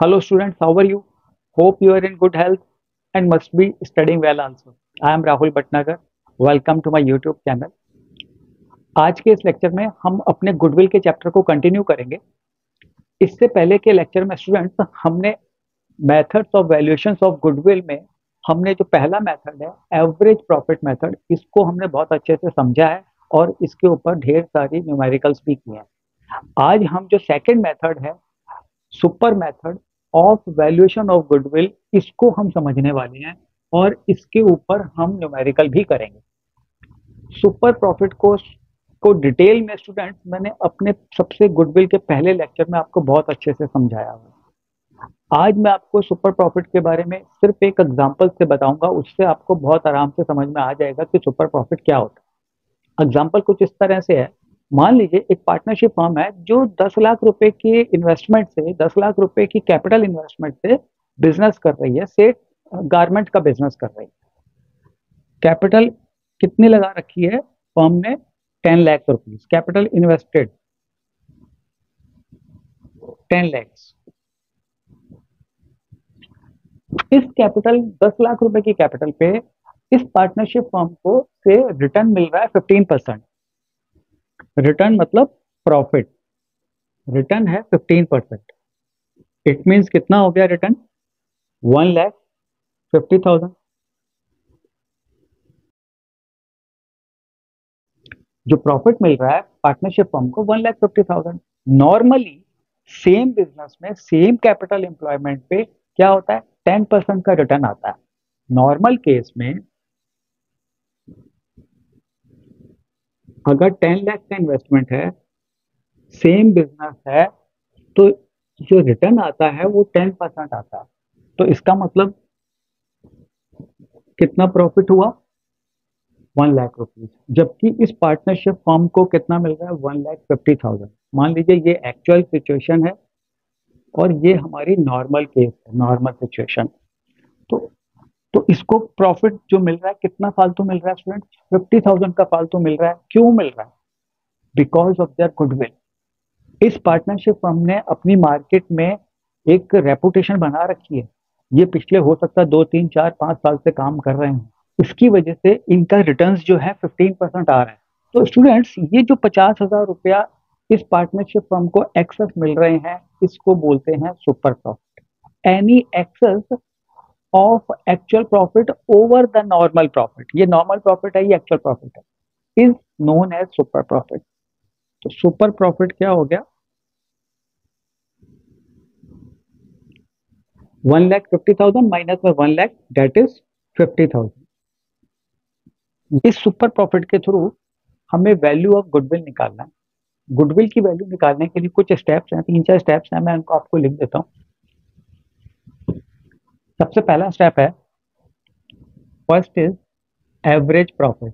Hello students, how are you? Hope you are in good health and must be studying well also. I am Rahul Bhatnagar. Welcome to my YouTube. आज के इस lecture में हम अपने goodwill के chapter को continue करेंगे इससे पहले के लेक्चर में स्टूडेंट्स हमने methods of valuation of goodwill में हमने जो पहला मेथड है एवरेज प्रॉफिट मेथड इसको हमने बहुत अच्छे से समझा है और इसके ऊपर ढेर सारी न्यूमेरिकल्स भी किए हैं आज हम जो सेकंड मेथड है super method of valuation of goodwill इसको हम समझने वाले हैं और इसके ऊपर हम न्यूमेरिकल भी करेंगे। सुपर प्रॉफिट को को डिटेल में स्टूडेंट्स मैंने अपने सबसे गुडविल के पहले लेक्चर में आपको बहुत अच्छे से समझाया हुआ आज मैं आपको सुपर प्रॉफिट के बारे में सिर्फ़ एक एग्जांपल से बताऊँगा, उससे आपको बहुत आराम से समझ में आ जाएगा कि सुपर प्रॉफिट क्या होता है। एग्ज़ाम्पल कुछ इस तरह से है मान लीजिए एक पार्टनरशिप फर्म है जो 10 लाख रुपए की इन्वेस्टमेंट से 10 लाख रुपए की कैपिटल इन्वेस्टमेंट से बिज़नेस कर रही है से गारमेंट का बिज़नेस कर रही है। कैपिटल कितनी लगा रखी है? फर्म ने 10 lakh rupees capital invested ten lakhs इस कैपिटल 10 लाख रुपए की कैपिटल पे इस पार्टनरशिप फर्म को से रिटर्न मिल रहा है 15 परसेंट रिटर्न मतलब प्रॉफिट रिटर्न है 15 परसेंट इट मीन्स कितना हो गया return one lakh fifty thousand जो प्रॉफिट मिल रहा है पार्टनरशिप फर्म को one lakh fifty thousand normally same business में सेम कैपिटल एम्प्लॉयमेंट पे क्या होता है? टेन परसेंट का रिटर्न आता है. नॉर्मल केस में अगर टेन लाख का इन्वेस्टमेंट है, सेम बिज़नेस है तो जो रिटर्न आता है वो टेन परसेंट आता है। तो इसका मतलब कितना प्रॉफिट हुआ? वन लाख रुपीज़ जबकि इस पार्टनरशिप फॉर्म को कितना मिल रहा है? One lakh fifty thousand. मान लीजिए ये एक्चुअल सिचुएशन है और ये हमारी नॉर्मल केस है नॉर्मल सिचुएशन तो तो इसको प्रॉफिट जो मिल रहा है, कितना फालतू मिल रहा है स्टूडेंट फिफ्टी थाउज़ेंड का फालतू मिल रहा है। क्यों मिल रहा है? बिकॉज़ ऑफ़ देयर गुडविल इस पार्टनरशिप फर्म ने अपनी मार्केट में एक रेपुटेशन बना रखी है। ये पिछले हो सकता है दो, तीन, चार, पाँच साल से काम कर रहे हैं। इसकी वजह से इनका रिटर्न जो है फिफ्टीन परसेंट आ रहा है। तो स्टूडेंट्स ये जो पचास हज़ार रुपया इस पार्टनरशिप फर्म को एक्सेस मिल रहे हैं, इसको बोलते हैं super profit any excess of actual profit over the normal profit ये नॉर्मल प्रॉफिट है, ये एक्चुअल प्रॉफिट है. Is known as super profit तो सुपर प्रॉफिट क्या हो गया? One lakh fifty thousand minus में one lakh that is fifty thousand इस सुपर प्रॉफिट के थ्रू हमें वैल्यू ऑफ़ गुडविल निकालना है. गुडविल की वैल्यू निकालने के लिए कुछ स्टेप्स हैं, तीन चार स्टेप्स हैं, मैं उनको आपको लिख देता हूँ. सबसे पहला स्टेप है first is average profit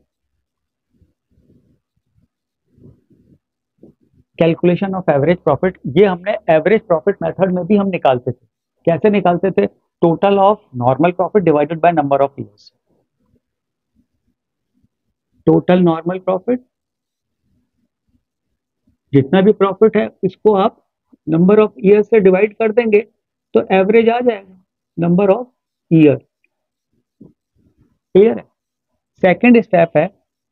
calculation of average profit ये हमने एवरेज प्रॉफिट मेथड में भी हम निकालते थे। कैसे निकालते थे? Total of normal profit divided by number of years total normal profit जितना भी प्रॉफिट है इसको आप नंबर ऑफ़ ईयर से डिवाइड कर देंगे तो एवरेज आ जाएगा। नंबर ऑफ़ ईयर क्लियर है सेकेंड स्टेप है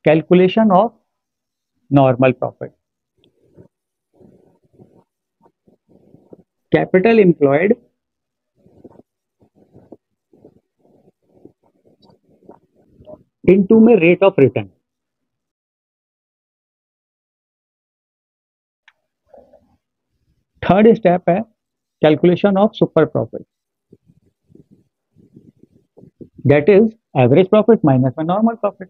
calculation of normal profit capital employed into में rate of return third step है calculation of super profit that is average profit minus my normal profit.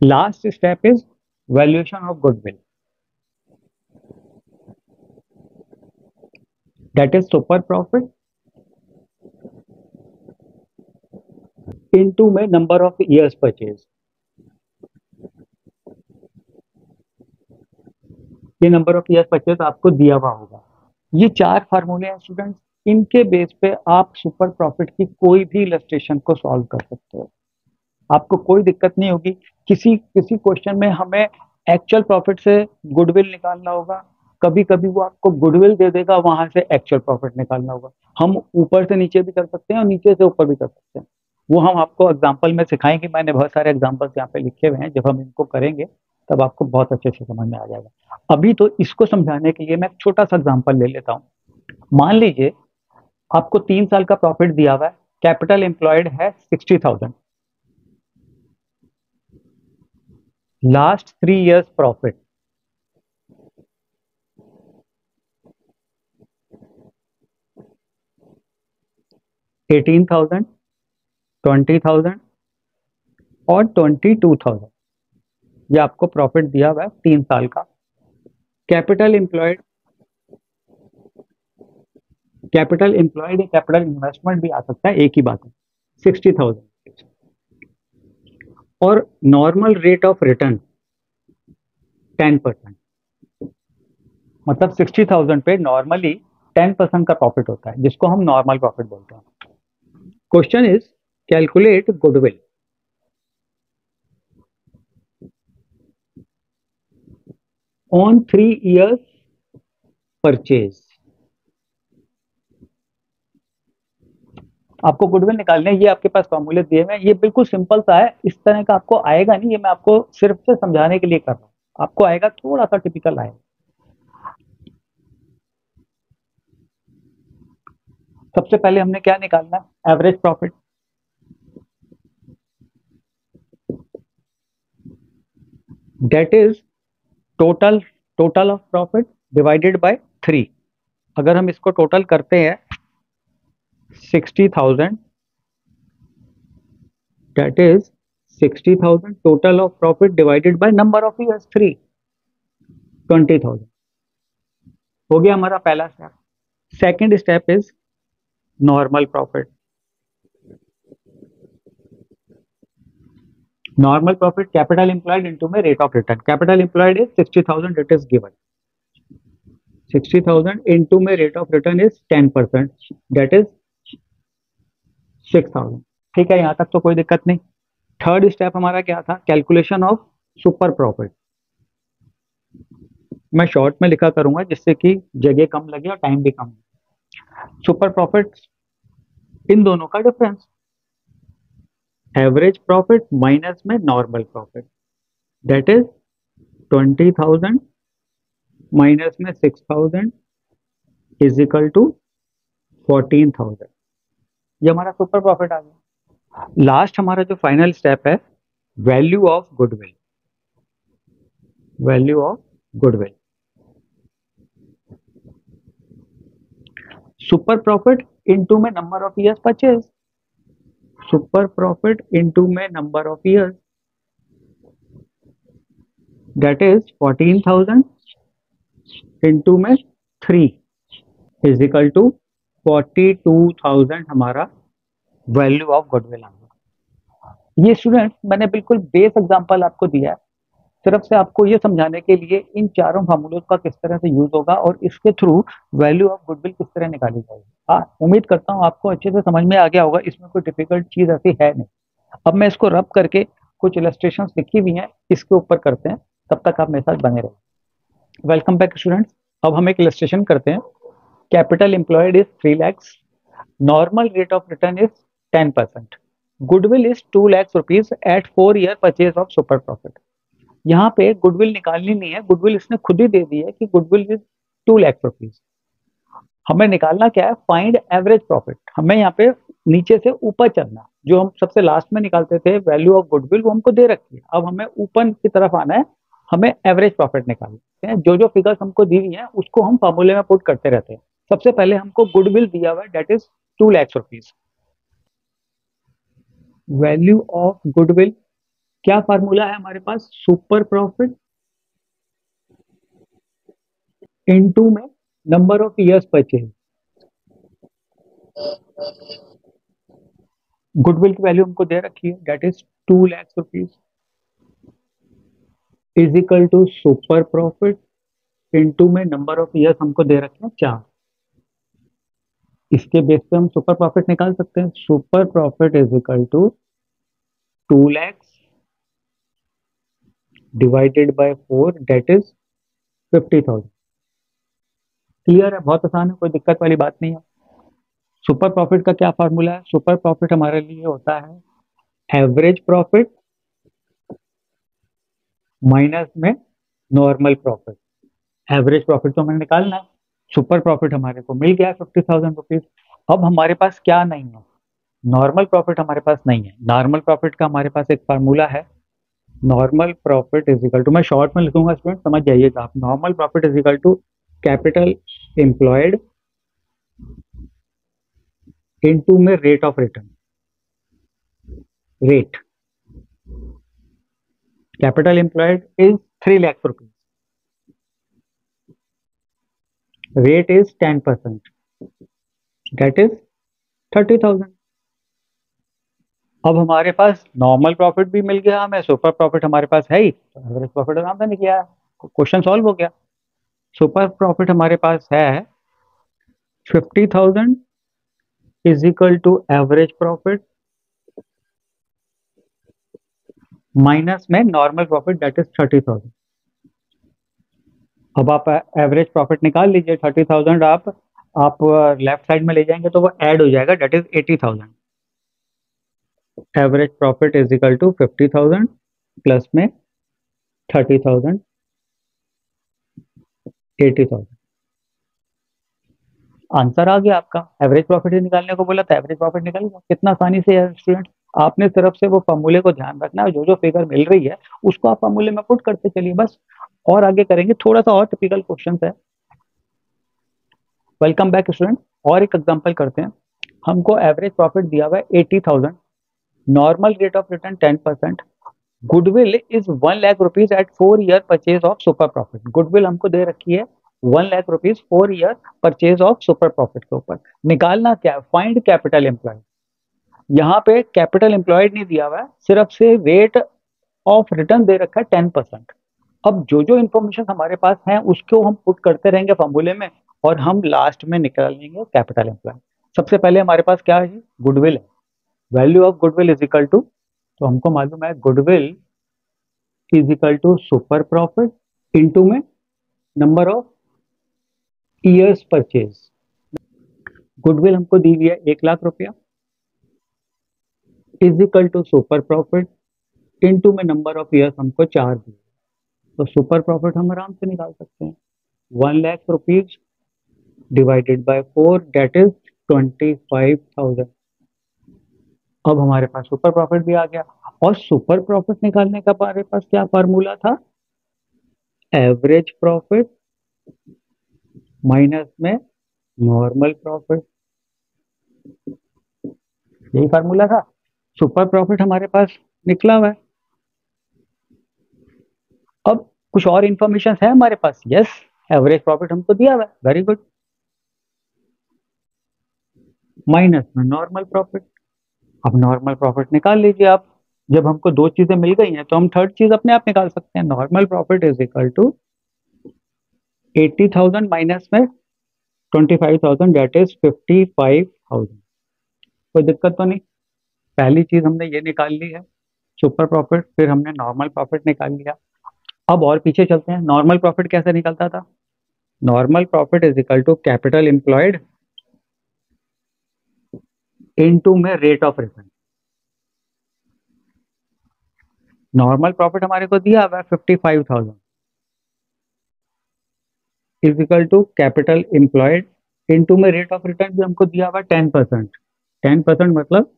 Last step is valuation of goodwill. That is super profit into my number of years purchase. ये number of year purchase आपको दिया हुआ होगा। ये चार फार्मूले हैं students इनके बेस पे आप सुपर प्रॉफिट की कोई भी इलस्ट्रेशन को सॉल्व कर सकते हो। आपको कोई दिक्कत नहीं होगी। किसी किसी क्वेश्चन में हमें एक्चुअल प्रॉफिट से गुडविल निकालना होगा। कभी कभी वो आपको गुडविल दे देगा, वहाँ से एक्चुअल प्रॉफिट निकालना होगा। हम ऊपर से नीचे भी कर सकते हैं और नीचे से ऊपर भी कर सकते हैं। वो हम आपको एग्ज़ाम्पल में सिखाएँगे। मैंने बहुत सारे एग्जाम्पल्स यहाँ पे लिखे हुए हैं, जब हम इनको करेंगे। तब आपको बहुत अच्छे से समझ में आ जाएगा। अभी तो इसको समझाने के लिए मैं एक छोटा सा एग्ज़ाम्पल ले लेता हूँ। मान लीजिए, आपको तीन साल का प्रॉफिट दिया हुआ है कैपिटल एम्प्लॉयड है sixty thousand last three years profit eighteen thousand twenty thousand और ट्वेंटी टू थाउज़ेंड ये आपको प्रॉफिट दिया हुआ है तीन साल का। कैपिटल एम्प्लॉयड कैपिटल एम्प्लॉयड या कैपिटल इन्वेस्टमेंट भी आ सकता है, एक ही बात है सिक्सटी थाउज़ेंड और normal rate of return ten percent मतलब सिक्सटी थाउज़ेंड पे नॉर्मली टेन परसेंट का प्रॉफिट होता है, जिसको हम नॉर्मल प्रॉफिट बोलते हैं। Question is calculate goodwill on three years purchase आपको गुडविल निकालने ये आपके पास फॉर्मूले दिए हुए ये बिल्कुल सिंपल सा है। इस तरह का आपको आएगा नहीं, ये मैं आपको सिर्फ़ से समझाने के लिए कर रहा हूँ। आपको आएगा थोड़ा सा टिपिकल आएगा। सबसे पहले हमने क्या निकालना? है average profit that is total total of profit divided by three अगर हम इसको टोटल करते हैं sixty thousand that is sixty thousand total of profit divided by number of years three twenty thousand हो गया हमारा पहला step second step is normal profit normal profit capital employed into my rate of return capital employed is 60000 it is given 60000 into my rate of return is 10 percent that is 6000 ठीक है यहाँ तक तो कोई दिक्कत नहीं थर्ड स्टेप हमारा क्या था कैलकुलेशन ऑफ़ सुपर प्रॉफिट मैं शॉर्ट में लिखा करूँगा जिससे कि जगह कम लगे और टाइम भी कम सुपर प्रॉफिट इन दोनों का डिफरेंस एवरेज प्रॉफिट माइनस में normal profit that is twenty thousand minus में six thousand is equal to fourteen thousand ये हमारा सुपर प्रॉफिट आ गया। लास्ट हमारा जो फाइनल स्टेप है value of goodwill value of goodwill super profit into में number of years purchase super profit into may number of years that is fourteen thousand into में three physical to forty two thousand हमारा value of goodwill आएगा ये student मैंने बिल्कुल base example आपको दिया है। सिर्फ़ से आपको ये समझाने के लिए इन चारों फार्मूलों का किस तरह से यूज़ होगा और इसके थ्रू वैल्यू ऑफ़ गुडविल किस तरह निकाली जाएगी। हाँ उम्मीद करता हूँ आपको अच्छे से समझ में आ गया होगा, इसमें कोई डिफ़िकल्ट चीज़ ऐसी है नहीं। अब मैं इसको रब करके कुछ इलस्ट्रेशन लिखी हुई हैं, इसके ऊपर करते हैं, तब तक आप मेरे साथ बने रहे। वेलकम बैक स्टूडेंट्स अब हम एक इलस्ट्रेशन करते हैं। Capital employed is three lakhs normal rate of return is ten percent goodwill is two lakhs rupees at four year purchase of super profit यहाँ पे गुडविल निकालनी नहीं है। गुडविल इसने खुद ही दे दी है कि goodwill is two lakhs rupees हमें निकालना क्या है? Find average profit. हमें यहाँ पे नीचे से ऊपर चलना। जो हम सबसे लास्ट में निकालते थे, वैल्यू ऑफ़ गुडविल, वो हमको दे रखी है। अब हमें ऊपर की तरफ़ आना है। हमें एवरेज प्रॉफिट निकालना है। जो जो फिगर्स हमको दी हुई है, उसको हम फॉर्मूले में पुट करते रहते हैं। सबसे पहले हमको गुडविल दिया हुआ है that is two lakhs rupees value of goodwill क्या फार्मूला है हमारे पास? सुपर प्रॉफिट इनटू में number of years purchase goodwill की वैल्यू हमको दे रखी है that is two lakhs rupees is equal to super profit into में नंबर ऑफ़ इयर्स हमको दे रखे हैं चार। इसके बेस पे हम सुपर प्रॉफिट निकाल सकते हैं। Super profit is equal to two lakhs divided by four that is fifty thousand clear है? बहुत आसान है, कोई दिक्कत वाली बात नहीं है। सुपर प्रॉफिट का क्या फार्मूला है? सुपर प्रॉफिट हमारे लिए होता है एवरेज प्रॉफिट माइनस में नॉर्मल प्रॉफिट एवरेज प्रॉफिट तो हमें निकालना है। सुपर प्रॉफिट हमारे को मिल गया फिफ्टी थाउज़ेंड रुपीज़ अब हमारे पास क्या नहीं है? नॉर्मल प्रॉफिट हमारे पास नहीं है। नॉर्मल प्रॉफिट का हमारे पास एक फार्मूला है। Normal profit is equal to मैं शॉर्ट में लिखूँगा स्टूडेंट समझ जाइएगा आप normal profit is equal to capital employed into में rate of return rate capital employed is three lakhs rupees rate is 10%. That is 30,000. अब हमारे पास नॉर्मल प्रॉफिट भी मिल गया हमें सुपर प्रॉफिट हमारे पास है ही। एवरेज प्रॉफिट आराम से निकला। क्वेश्चन सॉल्व हो गया। सुपर प्रॉफिट हमारे पास है। Fifty thousand is equal to average profit minus में normal profit that is thirty thousand अब आप एवरेज प्रॉफिट निकाल लीजिए थर्टी थाउज़ेंड आप आप लेफ़्ट साइड में ले जाएँगे तो वो ऐड हो जाएगा that is eighty thousand average profit is equal to fifty thousand plus में thirty thousand eighty thousand answer आ गया आपका। एवरेज प्रॉफिट निकालने को बोला था एवरेज प्रॉफिट निकल गया कितना आसानी से है स्टूडेंट आपने सिर्फ़ से वो फॉर्मूले को ध्यान रखना है जो जो फिगर मिल रही है, उसको आप फॉर्मूले में पुट करते चलिए बस। और आगे करेंगे थोड़ा सा और टिपिकल क्वेश्चन है। वेलकम बैक स्टूडेंट और एक एग्जांपल करते हैं। हमको एवरेज प्रॉफिट दिया हुआ है eighty thousand normal rate of return ten percent goodwill is one lakh rupees at four year purchase of super profit goodwill हमको दे रखी है one lakh rupees four year purchase of super profit के ऊपर. निकालना क्या है? फाइंड कैपिटल एम्प्लॉय यहाँ पे कैपिटल एम्प्लॉयड नहीं दिया हुआ है, सिर्फ़ से रेट ऑफ़ रिटर्न दे रखा है टेन परसेंट अब जो जो इन्फॉर्मेशन हमारे पास है, उसको हम पुट करते रहेंगे फॉर्मूले में और हम लास्ट में निकाल लेंगे कैपिटल एम्प्लॉय सबसे पहले हमारे पास क्या है गुडविल है। Value of goodwill is equal to तो हमको मालूम है goodwill is equal to super profit into में number of years purchase goodwill हमको दी हुई है एक लाख रुपया. Is equal to super profit into में नंबर ऑफ़ ईयर्स हमको चार दिए तो सुपर प्रॉफिट हम आराम से निकाल सकते हैं. One lakh rupees divided by four that is twenty five thousand अब हमारे पास सुपर प्रॉफिट भी आ गया। और सुपर प्रॉफिट निकालने का हमारे पास क्या फार्मूला था? एवरेज प्रॉफिट माइनस में नॉर्मल प्रॉफिट। यही फार्मूला था। सुपर प्रॉफिट हमारे पास निकला हुआ है। अब कुछ और इंफॉर्मेशन है हमारे पास? यस एवरेज प्रॉफिट हमको दिया हुआ है। वेरी गुड माइनस में नॉर्मल प्रॉफिट। अब नॉर्मल प्रॉफिट निकाल लीजिए आप। जब हमको दो चीज़ें मिल गई हैं तो हम थर्ड चीज़ अपने आप निकाल सकते हैं। Normal profit is equal to eighty thousand minus में twenty five thousand that is fifty five thousand कोई दिक्कत तो नहीं। पहली चीज़ हमने ये निकाल ली है सुपर प्रॉफिट फिर हमने नॉर्मल प्रॉफिट निकाल लिया। अब और पीछे चलते हैं। नॉर्मल प्रॉफिट कैसे निकलता था? Normal profit is equal to capital employed into में rate of return normal profit हमारे को दिया हुआ fifty five thousand is equal to capital employed into में रेट ऑफ़ रिटर्न भी हमको दिया हुआ टेन परसेंट टेन परसेंट मतलब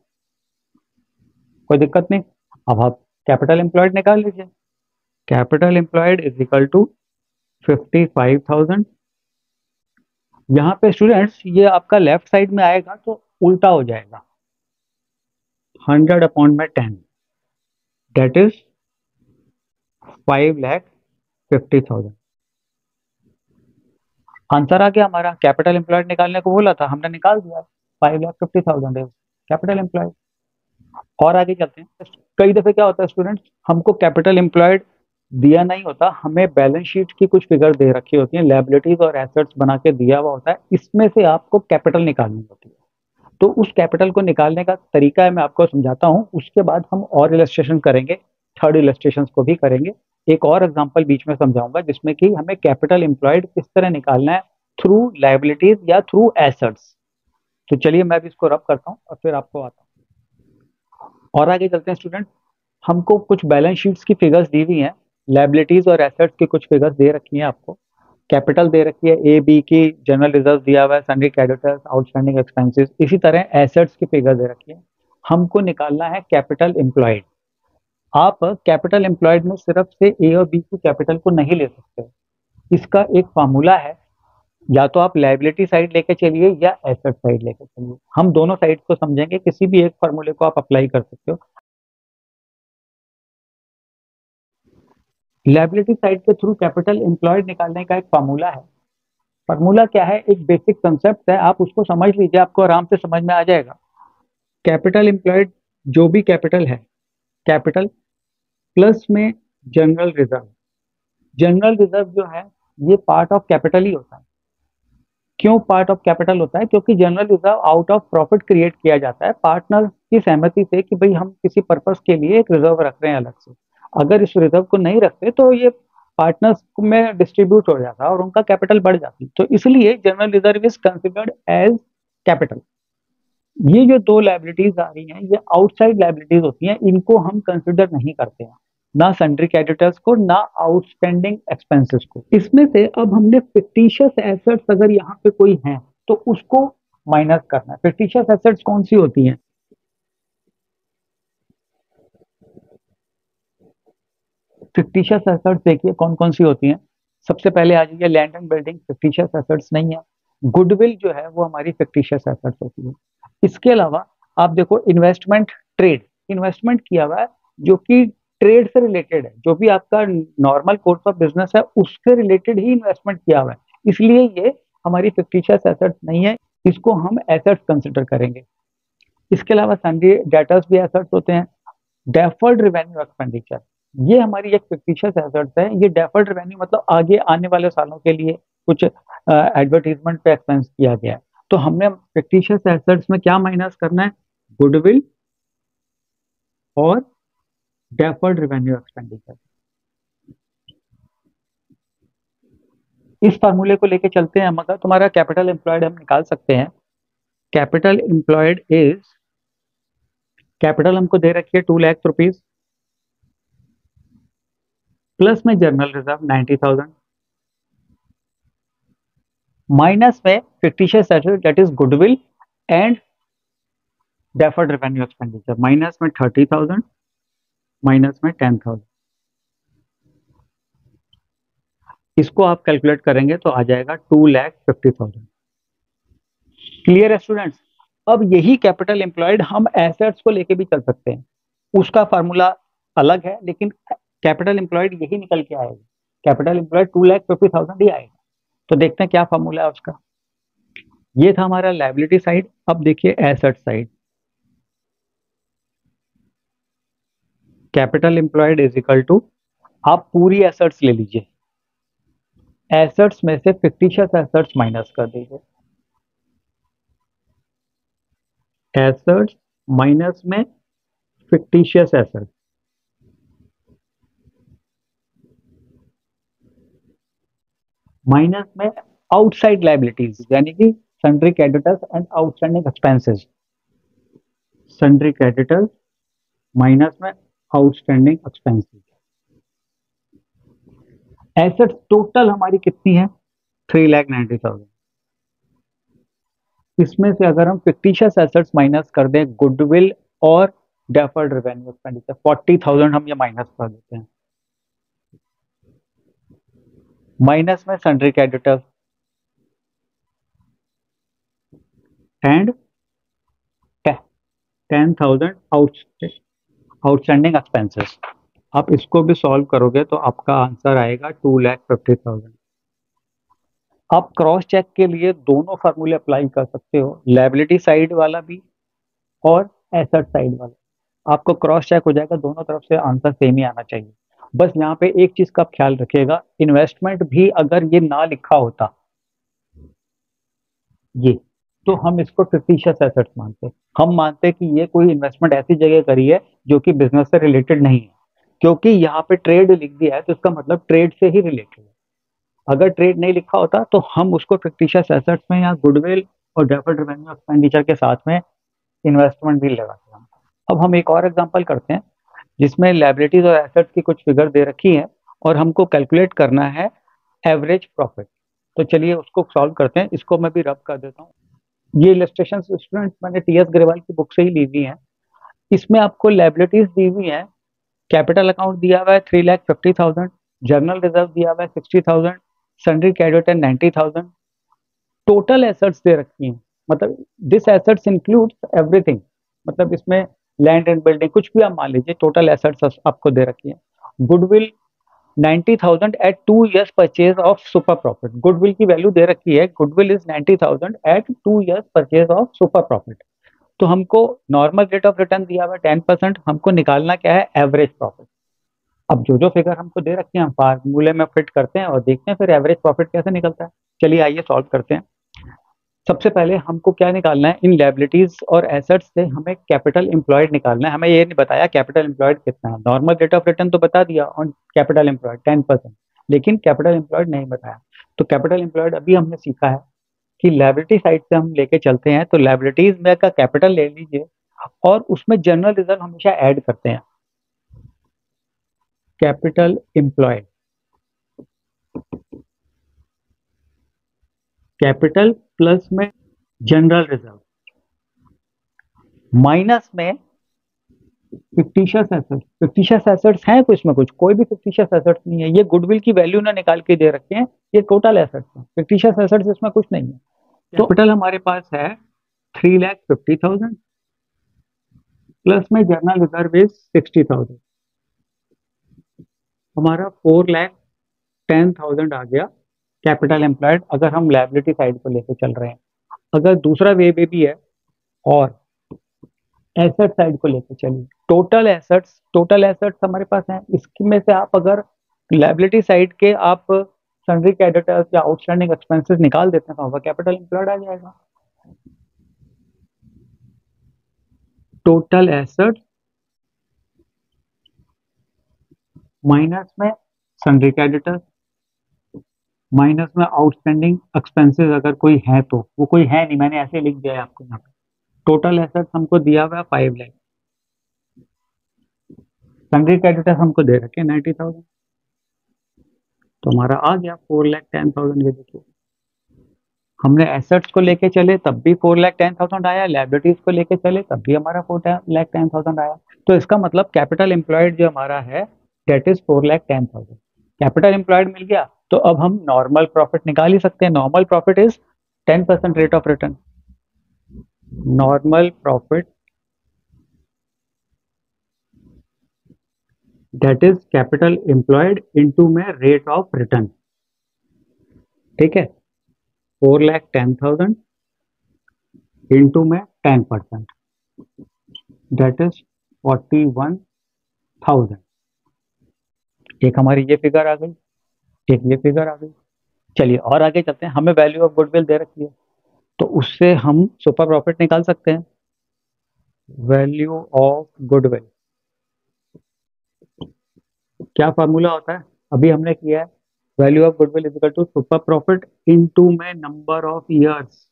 कोई दिक्कत नहीं। अब आप कैपिटल एम्प्लॉयड निकाल लीजिए। Capital employed is equal to fifty five thousand यहाँ पे स्टूडेंट्स ये आपका लेफ़्ट साइड में आएगा तो उल्टा हो जाएगा। हंड्रेड अपॉन में ten that is five lakh fifty thousand answer आ गया हमारा। कैपिटल एम्प्लॉयड निकालने को बोला था। हमने निकाल दिया। Five lakh fifty thousand is capital employed और आगे चलते हैं। कई दफे क्या होता है स्टूडेंट्स हमको कैपिटल एम्प्लॉयड दिया नहीं होता। हमें बैलेंस शीट की कुछ फिगर दे रखी होती है। लेबिलिटीज और एसेट्स बना के दिया हुआ होता है। इसमें से आपको कैपिटल निकालनी होती है। तो उस कैपिटल को निकालने का तरीका है, मैं आपको समझाता हूँ। उसके बाद हम और इलस्ट्रेशन करेंगे थर्ड इलस्ट्रेशन को भी करेंगे। एक और एग्ज़ाम्पल बीच में समझाऊँगा, जिसमें कि हमें कैपिटल एम्प्लॉयड किस तरह निकालना है थ्रू लाइबिलिटीज या थ्रू एसेट्स तो चलिए मैं भी इसको रब करता हूँ और फिर आपको आता हूँ। और आगे चलते हैं स्टूडेंट हमको कुछ बैलेंस शीट्स की फिगर्स दी हुई हैं। लाइबिलिटीज और एसेट्स की कुछ फिगर्स दे रखी हैं आपको। कैपिटल दे रखी है ए बी की जनरल रिज़र्व दिया हुआ है सनरी क्रेडिटर्स आउटस्टैंडिंग एक्सपेंसेस इसी तरह एसेट्स की फिगर दे रखी है। हमको निकालना है कैपिटल एम्प्लॉयड आप कैपिटल एम्प्लॉयड में सिर्फ़ से ए और बी की कैपिटल को नहीं ले सकते। इसका एक फार्मूला है, या तो आप लाइबिलिटी साइड लेके चलिए या एसेट साइड लेके चलिए। हम दोनों साइड को समझेंगे, किसी भी एक फार्मूले को आप अप्लाई कर सकते हो। लाइबिलिटी साइड के थ्रू कैपिटल एम्प्लॉयड निकालने का एक फार्मूला है। फार्मूला क्या है? एक बेसिक कंसेप्ट है। आप उसको समझ लीजिए, आपको आराम से समझ में आ जाएगा। कैपिटल एम्प्लॉयड जो भी कैपिटल है कैपिटल प्लस में जनरल रिज़र्व जनरल रिज़र्व जो है, ये पार्ट ऑफ़ कैपिटल ही होता है। क्यों पार्ट ऑफ़ कैपिटल होता है? क्योंकि general reserve out of profit create किया जाता है। पार्टनर की सहमति से कि भाई हम किसी पर्पस के लिए एक रिज़र्व रख रहे हैं अलग से। अगर इस रिज़र्व को नहीं रखते तो ये पार्टनर्स में डिस्ट्रीब्यूट हो जाता और उनका कैपिटल बढ़ जाती। तो इसलिए general reserve is considered as capital ये जो दो लाइबिलिटीज आ रही हैं, ये आउटसाइड लाइबिलिटीज होती हैं, इनको हम कंसिडर नहीं करते हैं। ना सेंट्री क्रेडिटर्स को, ना आउटस्टैंडिंग एक्सपेंसेस को। इसमें से अब हमने फिक्टिशियस एसेट्स अगर यहाँ पे कोई है तो उसको माइनस करना है। फिक्टिशियस एसेट्स कौन सी होती हैं? फिक्टिशियस एसेट्स देखिए कौन कौन सी होती हैं। सबसे पहले आ जाइए land and building fictitious assets नहीं है। गुडविल जो है, वो हमारी फिक्टिशियस एसेट्स होती है। इसके अलावा, आप देखो इन्वेस्टमेंट ट्रेड इन्वेस्टमेंट किया हुआ है, जो कि ट्रेड से रिलेटेड है। जो भी आपका नॉर्मल कोर्स ऑफ़ बिज़नेस है, उससे रिलेटेड ही इन्वेस्टमेंट किया हुआ है। इसलिए ये हमारी फिक्टिशियस एसेट्स नहीं है। इसको हम एसेट्स कंसिडर करेंगे। इसके अलावा सन्डी डेटर्स भी एसेट्स होते हैं। डेफर्ड रिवेन्यू एक्सपेंडिचर ये हमारी एक फिक्टिशियस एसेट्स है। ये डेफर्ड रेवेन्यू मतलब आगे आने वाले सालों के लिए कुछ एडवर्टीजमेंट पे एक्सपेंस किया गया है। तो हमने फिक्टिशियस एसेट्स में क्या माइनस करना है? गुडविल और डेफर्ड रेवेन्यू एक्सपेंडिचर इस फार्मूले को लेके चलते हैं मगर तुम्हारा कैपिटल एम्प्लॉयड हम निकाल सकते हैं। कैपिटल एम्प्लॉयड इज़ कैपिटल हमको दे रखी है टू लैख रुपीज़ प्लस में general reserve ninety thousand minus में fictitious asset is goodwill and deferred revenue expenditure minus में थर्टी थाउज़ेंड माइनस में टेन थाउज़ेंड इसको आप कैलकुलेट करेंगे तो आ जाएगा two lakh fifty thousand clear है स्टूडेंट्स अब यही कैपिटल एम्प्लॉयड हम एसेट्स को लेके भी चल सकते हैं। उसका फार्मूला अलग है, लेकिन कैपिटल एम्प्लॉयड यही निकल के आएगा। Capital employed two lakh fifty thousand ही आएगा। तो देखते हैं क्या फॉर्मूला है उसका। ये था हमारा लाइबिलिटी साइड अब देखिए asset side capital employed is equal to आप पूरी एसेट्स ले लीजिए। एसेट्स में से फिक्टिशियस एसेट्स माइनस कर दीजिए। एसेट्स माइनस में फिक्टिशियस एसेट्स माइनस में आउटसाइड लाइबिलिटीज यानी कि sundry creditors and outstanding expenses sundry creditors minus में आउटस्टैंडिंग एक्सपेंसेस एसेट्स टोटल हमारी कितनी है? थ्री लैख नाइन्टी थाउज़ेंड इसमें से अगर हम फिक्टिशियस एसेट्स माइनस कर दें गुडविल और deferred revenue expenditure forty thousand हम ये माइनस कर देते हैं। माइनस में sundry creditors and ten thousand outstanding expenses आप इसको भी सॉल्व करोगे तो आपका आंसर आएगा टू लैख फिफ्टी थाउज़ेंड आप क्रॉस चेक के लिए दोनों फार्मूले अप्लाई कर सकते हो लाइबिलिटी साइड वाला भी और एसेट साइड वाला. आपको क्रॉस चेक हो जाएगा, दोनों तरफ़ से आंसर सेम ही आना चाहिए. बस यहाँ पे एक चीज़ का ख्याल रखिएगा इन्वेस्टमेंट भी अगर ये ना लिखा होता, ये तो हम इसको फिक्टिशियस एसेट्स मानते हम मानते कि ये कोई इन्वेस्टमेंट ऐसी जगह करी है जो कि बिज़नेस से रिलेटेड नहीं है। क्योंकि यहाँ पे ट्रेड लिख दिया है तो इसका मतलब ट्रेड से ही रिलेटेड है। अगर ट्रेड नहीं लिखा होता तो हम उसको फिक्टिशियस एसेट्स में या गुडविल और डेफर्ड रेवेन्यू एक्सपेंडिचर के साथ में इन्वेस्टमेंट भी लगाते हैं अब हम एक और एग्जांपल करते हैं। जिसमें लाइबिलिटीज और एसेट्स की कुछ फिगर दे रखी है और हमको कैलकुलेट करना है एवरेज प्रॉफिट तो चलिए उसको सॉल्व करते हैं। इसको मैं भी रब कर देता हूँ। ये इलेस्ट्रेशन स्टूडेंट मैंने टी एस ग्रेवाल की बुक से ही ली हुई है। इसमें आपको लाइबिलिटीज दी हुई है। कैपिटल अकाउंट दिया हुआ है three lakh fifty thousand general reserve दिया हुआ है सिक्सटी थाउज़ेंड सन्ड्री क्रेडिट है नाइन्टी थाउज़ेंड टोटल एसेट्स दे रखी हैं। मतलब दिस एसेट्स इंक्लूड्स एवरीथिंग मतलब इसमें लैंड एंड बिल्डिंग कुछ भी आप मान लीजिए टोटल एसेट्स आपको दे रखी है। Goodwill 90,000 at two years purchase of super profit goodwill की वैल्यू दे रखी है। Goodwill is 90,000 at two years purchase of super profit तो हमको नॉर्मल रेट ऑफ़ रिटर्न दिया हुआ टेन परसेंट हमको निकालना क्या है? एवरेज प्रॉफिट अब जो जो फिगर हमको दे रखे हैं हम फार्मूले में फिट करते हैं और देखते हैं फिर एवरेज प्रॉफिट कैसे निकलता है। चलिए आइए सॉल्व करते हैं। सबसे पहले हमको क्या निकालना है? इन लाइबिलिटीज और एसेट्स से हमें कैपिटल एम्प्लॉयड निकालना है। हमें ये नहीं बताया कैपिटल एम्प्लॉयड कितना है। नॉर्मल रेट ऑफ़ रिटर्न तो बता दिया on capital employed ten percent लेकिन कैपिटल एम्प्लॉयड नहीं बताया। तो कैपिटल एम्प्लॉयड अभी हमने सीखा है कि लाइबिलिटी साइड से हम लेके चलते हैं। तो लाइबिलिटीज में का कैपिटल ले लीजिए और उसमें जनरल रिज़ल्ट हमेशा ऐड करते हैं। कैपिटल एम्प्लॉयड कैपिटल प्लस में जनरल रिज़र्व माइनस में फिक्टिशियस एसेट्स फिक्टिशियस एसेट्स हैं कुछ में कुछ कोई भी फिक्टिशियस एसेट्स नहीं है। ये गुडविल की वैल्यू ना निकाल के दे रखे हैं ये टोटल एसेट्स हैं। फिक्टिशियस एसेट्स इसमें कुछ नहीं है। तो कैपिटल हमारे पास है three lakh fifty thousand plus में general reserve is sixty thousand हमारा फोर लैख टेन थाउज़ेंड आ गया। कैपिटल एम्प्लॉयड अगर हम लाइबिलिटी साइड को लेकर चल रहे हैं, अगर दूसरा वे वे भी है, और एसेट साइड को लेकर चलिए टोटल एसेट्स टोटल एसेट्स हमारे पास हैं इसमें से आप अगर लाइबिलिटी साइड के आप सन्ड्री क्रेडिटर्स या आउटस्टैंडिंग एक्सपेंसेस निकाल देते हैं तो हमारा कैपिटल एम्प्लॉयड आ जाएगा। टोटल एसेट्स माइनस में सन्ड्री क्रेडिटर्स माइनस में आउटस्टैंडिंग एक्सपेंसेस अगर कोई है तो वो कोई है नहीं, मैंने ऐसे लिख दिया है आपको यहाँ पे। टोटल एसेट्स हमको दिया हुआ है फाइव लैख सन्ड्री क्रेडिटर्स हमको दे रखे नाइन्टी थाउज़ेंड तो हमारा आ गया फोर लैख टेन थाउज़ेंड ये देखिए हमने एसेट्स को लेके चले, तब भी फोर लैख टेन थाउज़ेंड आया लाइबिलिटीज को लेके चले, तब भी हमारा फोर लैख टेन थाउज़ेंड आया। तो इसका मतलब कैपिटल एम्प्लॉयड जो हमारा है that is four lakh ten thousand capital employed मिल गया तो अब हम नॉर्मल प्रॉफिट निकाल ही सकते हैं। Normal profit is ten percent rate of return normal profit that is capital employed into में रेट ऑफ़ रिटर्न ठीक है? Four lakh ten thousand into में ten percent that is forty one thousand एक हमारी ये फिगर आ गई। एक ये फिगर आ गई। चलिए, और आगे चलते हैं। हमें वैल्यू ऑफ़ गुडविल दे रखी है। तो उससे हम सुपर प्रॉफिट निकाल सकते हैं। वैल्यू ऑफ़ गुडविल क्या फॉर्मूला होता है? अभी हमने किया है। Value of goodwill is equal to super profit into में number of years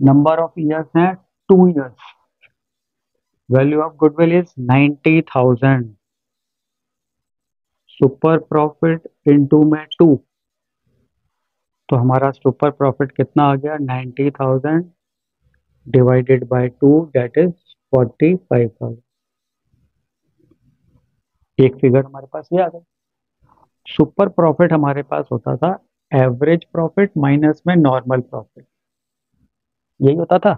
number of years है two years value of goodwill is ninety thousand super profit into में टू। तो हमारा सुपर प्रॉफिट कितना आ गया? Ninety thousand divided by two that is forty five thousand. एक figure हमारे पास ये आ गया सुपर प्रॉफिट हमारे पास होता था एवरेज प्रॉफिट माइनस में नॉर्मल प्रॉफिट। यही होता था।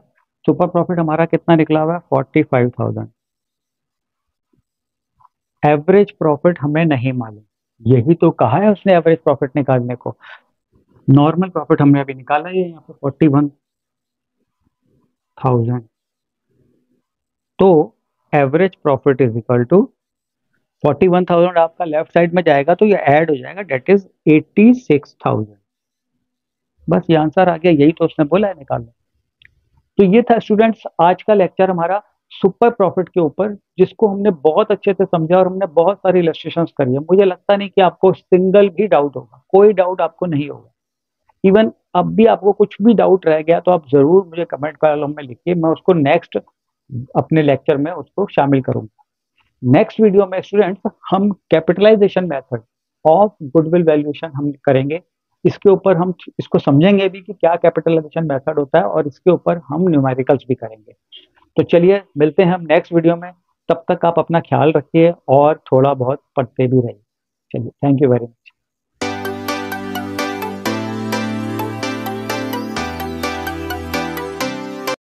सुपर प्रॉफिट हमारा कितना निकला हुआ है? Forty five thousand. Average profit हमें नहीं मालूम। यही तो कहा है उसने एवरेज प्रॉफिट निकालने को। नॉर्मल प्रॉफिट हमने अभी निकाला है, यहाँ पे फोर्टी वन थाउज़ेंड तो average profit is equal to forty one thousand आपका लेफ़्ट साइड में जाएगा तो ये ऐड हो जाएगा that is eighty six thousand बस ये आंसर आ गया, यही तो उसने बोला है निकालना। तो ये था स्टूडेंट्स आज का लेक्चर हमारा। सुपर प्रॉफिट के ऊपर, जिसको हमने बहुत अच्छे से समझा और हमने बहुत सारी इलस्ट्रेशन करी है। मुझे लगता नहीं कि आपको सिंगल भी डाउट होगा। कोई डाउट आपको नहीं होगा। इवन अब भी आपको कुछ भी डाउट रह गया तो आप ज़रूर मुझे कमेंट कॉलम में लिखिए। मैं उसको नेक्स्ट अपने लेक्चर में उसको शामिल करूँगा। नेक्स्ट वीडियो में स्टूडेंट्स हम capitalisation method of goodwill valuation हम करेंगे। इसके ऊपर हम, इसको समझेंगे भी कि क्या कैपिटलाइजेशन मेथड होता है और इसके ऊपर हम न्यूमेरिकल्स भी करेंगे। तो चलिए, मिलते हैं हम नेक्स्ट वीडियो में। तब तक आप अपना ख्याल रखिए और थोड़ा बहुत पढ़ते भी रहिए। चलिए थैंक यू वेरी मच